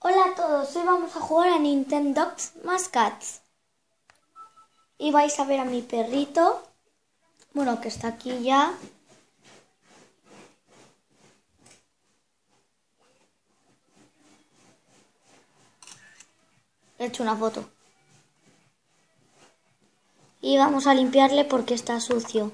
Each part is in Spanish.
Hola a todos, hoy vamos a jugar a Nintendo más Cats. Y vais a ver a mi perrito, bueno, que está aquí ya. He hecho una foto. Y vamos a limpiarle porque está sucio.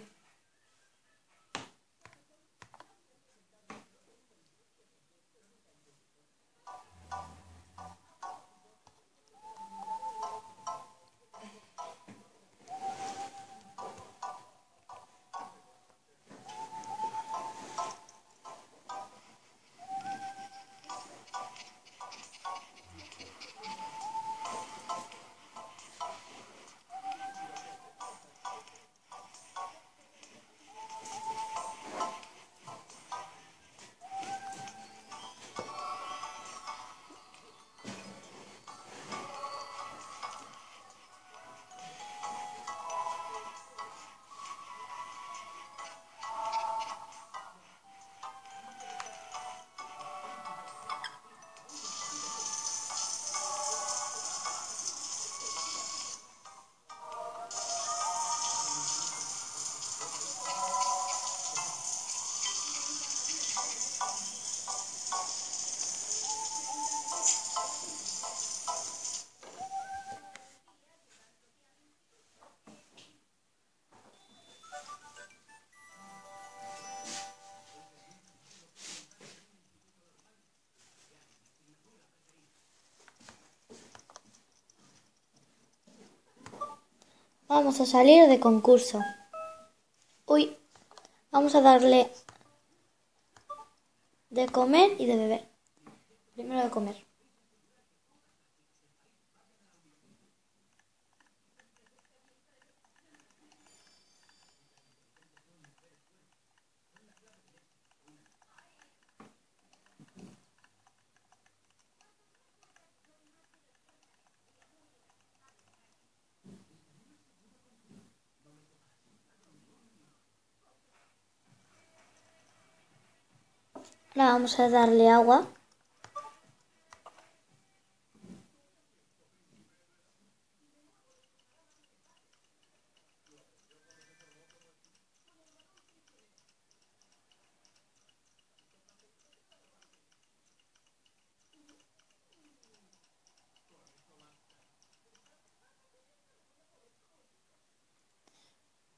Vamos a salir de concurso. Uy, vamos a darle de comer y de beber. Primero de comer. Ahora vamos a darle agua.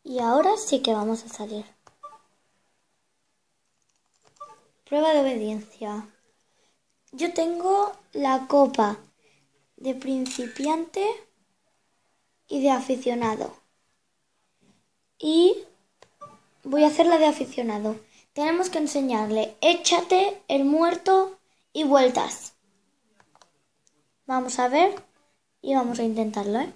Y ahora sí que vamos a salir. Prueba de obediencia. Yo tengo la copa de principiante y de aficionado. Y voy a hacer la de aficionado. Tenemos que enseñarle échate, el muerto y vueltas. Vamos a ver y vamos a intentarlo, ¿eh?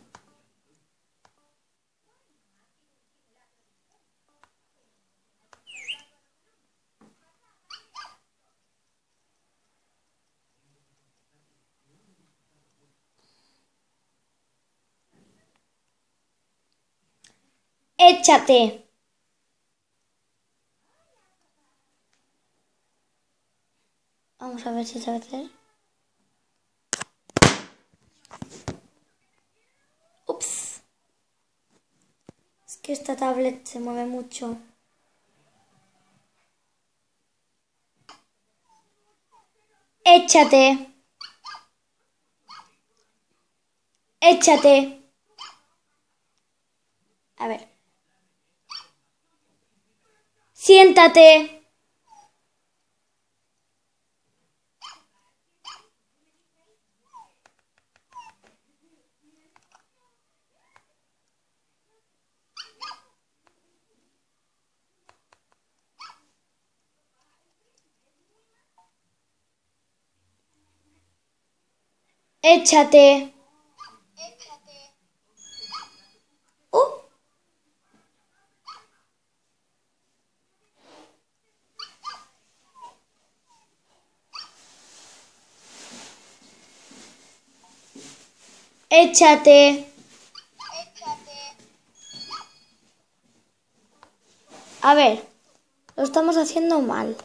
Échate. Vamos a ver si sabe hacer. Ups. Es que esta tablet se mueve mucho. Échate. Échate. A ver. Siéntate. Échate. Échate. A ver, lo estamos haciendo mal.